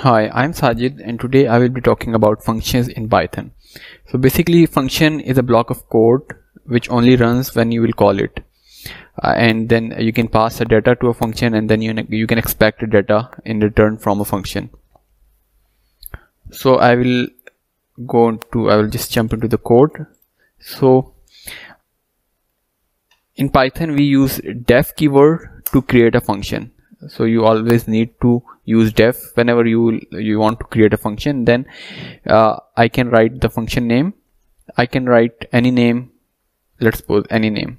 Hi, I'm Sajid and today I will be talking about functions in Python. So basically function is a block of code which only runs when you will call it. Uh, and then you can pass a data to a function and then you, you can expect a data in return from a function. So I will go to, I will just jump into the code. So in Python we use def keyword to create a function so you always need to use def whenever you you want to create a function. Then uh, I can write the function name. I can write any name. Let's suppose any name.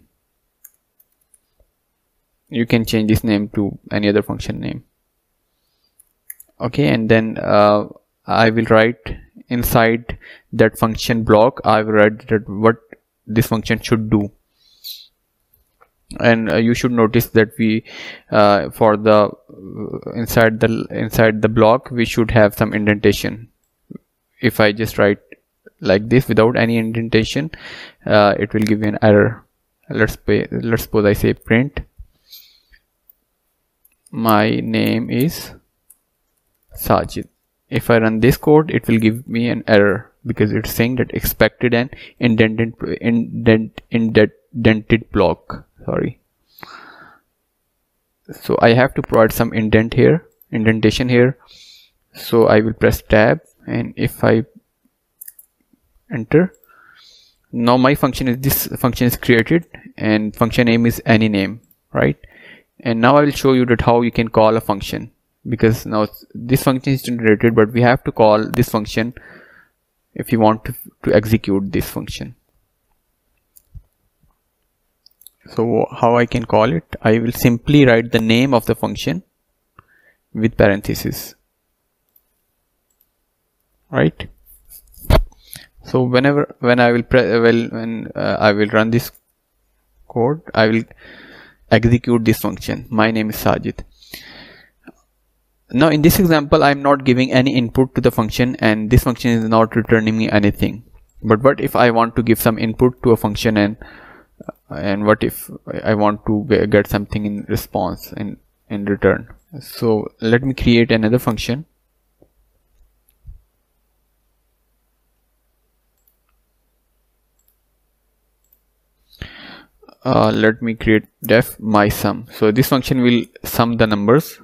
You can change this name to any other function name. Okay and then uh, I will write inside that function block. I will write that what this function should do and uh, you should notice that we uh, for the uh, inside the inside the block we should have some indentation. If I just write like this without any indentation uh, it will give you an error. Let's pay let's suppose I say print. My name is Sajid. If I run this code it will give me an error because it's saying that expected an indented indent, indented block sorry. So I have to provide some indent here indentation here. So I will press tab and if I enter now my function is this function is created and function name is any name right? And now I will show you that how you can call a function because now this function is generated but we have to call this function if you want to, to execute this function so how I can call it? I will simply write the name of the function with parentheses. Right? So whenever when I will well when uh, I will run this code I will execute this function. My name is Sajid. Now in this example I'm not giving any input to the function and this function is not returning me anything. But what if I want to give some input to a function and and what if I want to get something in response in in return? So let me create another function. Uh, let me create def my sum. So this function will sum the numbers.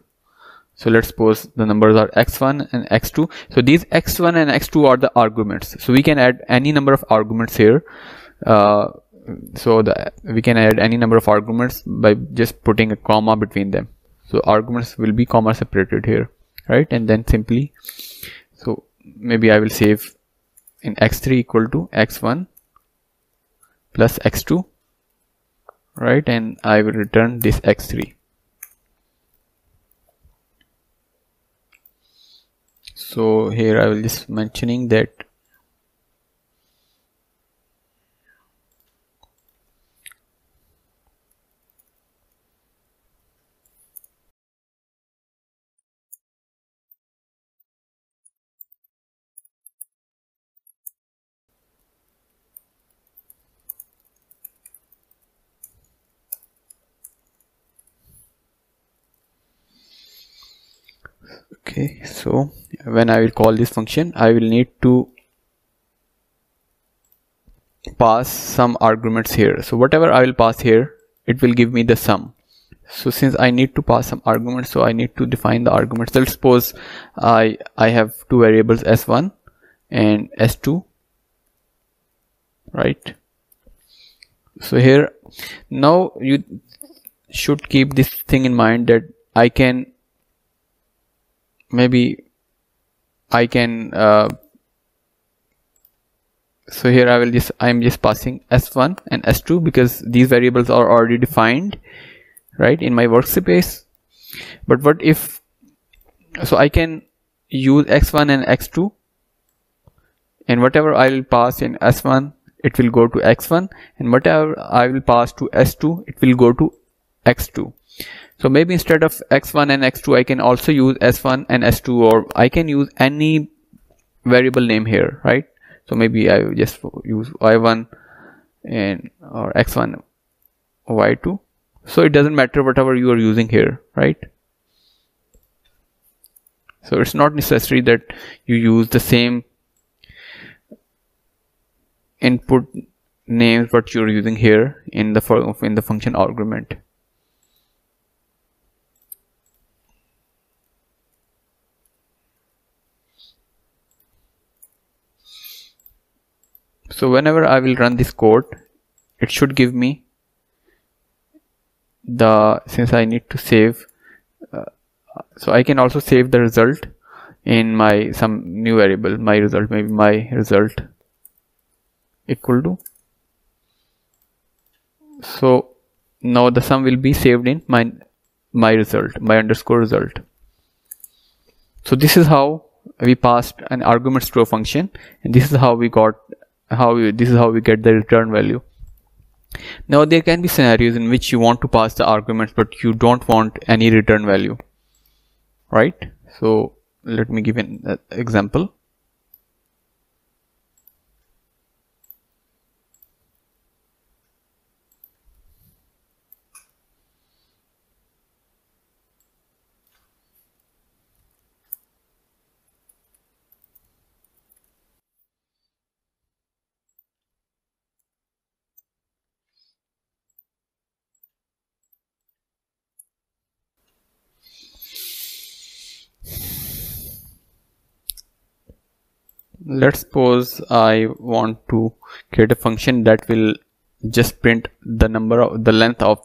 So let's suppose the numbers are x1 and x2 so these x1 and x2 are the arguments. So we can add any number of arguments here. Uh, so the, we can add any number of arguments by just putting a comma between them. So arguments will be comma separated here right? And then simply so maybe I will save in x3 equal to x1 plus x2 right? And I will return this x3 so here I will just mentioning that okay so when I will call this function I will need to pass some arguments here. So whatever I will pass here it will give me the sum. So since I need to pass some arguments so I need to define the arguments. Let's suppose I I have two variables s1 and s2 right? So here now you should keep this thing in mind that I can maybe I can uh, so here I will just I'm just passing s1 and s2 because these variables are already defined right in my workspace. But what if so I can use x1 and x2 and whatever I will pass in s1 it will go to x1 and whatever I will pass to s2 it will go to x2 so maybe instead of x1 and x2 I can also use s1 and s2 or I can use any variable name here right? So maybe I just use y1 and or x1 y2 so it doesn't matter whatever you are using here right? So it's not necessary that you use the same input names what you're using here in the in the function argument so whenever I will run this code it should give me the since I need to save uh, so I can also save the result in my some new variable my result maybe my result equal to. So now the sum will be saved in my my result my underscore result. So this is how we passed an arguments to a function and this is how we got how we, this is how we get the return value. Now there can be scenarios in which you want to pass the arguments but you don't want any return value. Right? So let me give an uh, example let's suppose I want to create a function that will just print the number of the length of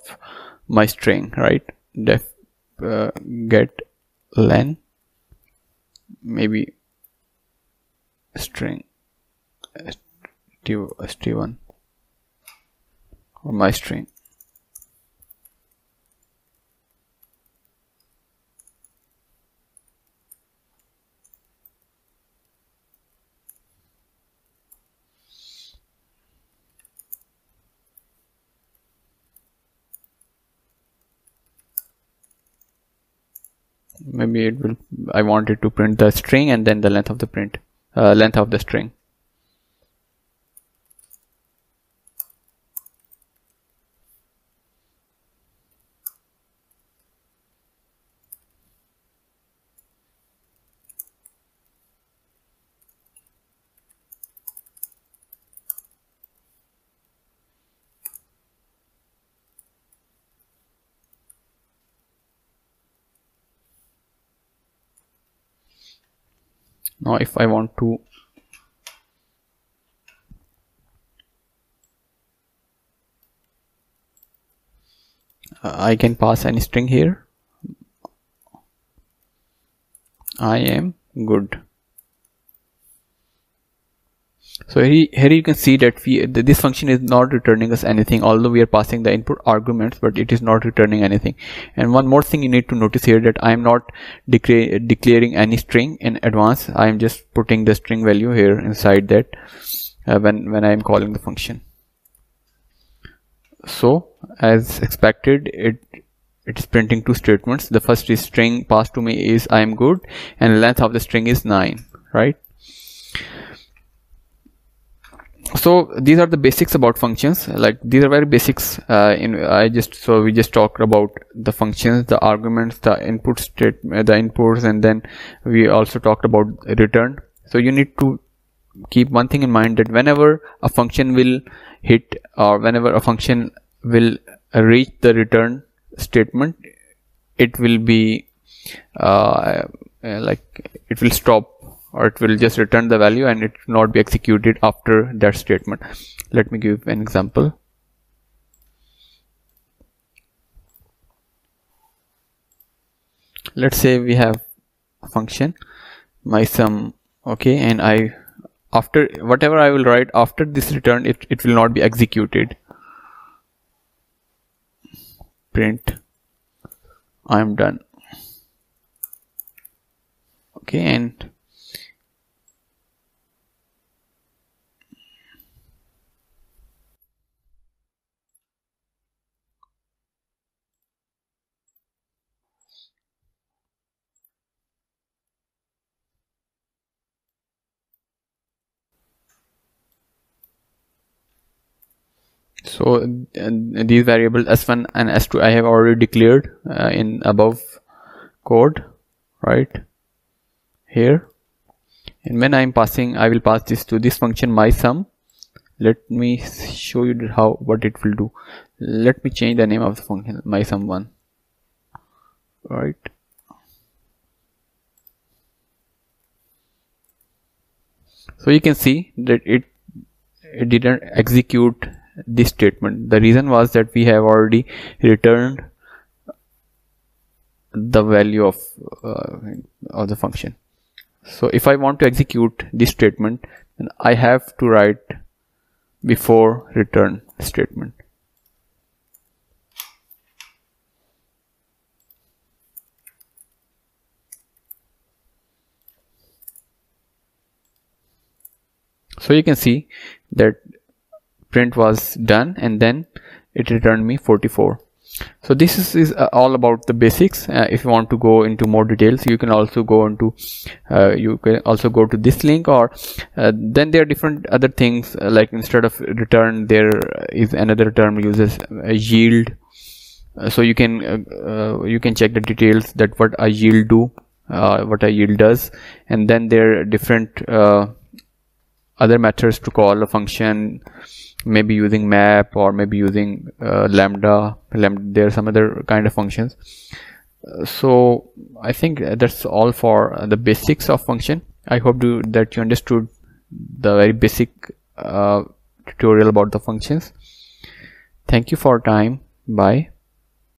my string right? Def uh, get len maybe string st1 or my string maybe it will I want it to print the string and then the length of the print uh, length of the string now if I want to I can pass any string here. I am good so here, here you can see that we, this function is not returning us anything although we are passing the input arguments but it is not returning anything. And one more thing you need to notice here that I am not declaring any string in advance. I am just putting the string value here inside that uh, when when I am calling the function. So as expected it it is printing two statements. The first is string passed to me is I am good and length of the string is 9 right so these are the basics about functions. Like these are very basics uh, in I just so we just talked about the functions the arguments the input state uh, the inputs and then we also talked about return. So you need to keep one thing in mind that whenever a function will hit or whenever a function will reach the return statement it will be uh, uh like it will stop or it will just return the value and it will not be executed after that statement. Let me give an example. Let's say we have a function my sum okay and I after whatever I will write after this return it, it will not be executed. Print. I am done. Okay and so these variables s1 and s2 I have already declared uh, in above code right? Here. And when I'm passing I will pass this to this function my sum. Let me show you how what it will do. Let me change the name of the function my sum one. Right. So you can see that it it didn't execute this statement. The reason was that we have already returned the value of uh, of the function. So if I want to execute this statement then I have to write before return statement. So you can see that print was done and then it returned me 44 so this is, is uh, all about the basics. Uh, if you want to go into more details you can also go into uh, you can also go to this link or uh, then there are different other things uh, like instead of return there is another term uses yield. Uh, so you can you can check the details that what a yield do what a yield does. And then there are different other methods to call a function maybe using map or maybe using uh, lambda, lambda there are some other kind of functions. So I think that's all for the basics of function. I hope to, that you understood the very basic uh, tutorial about the functions. Thank you for time. Bye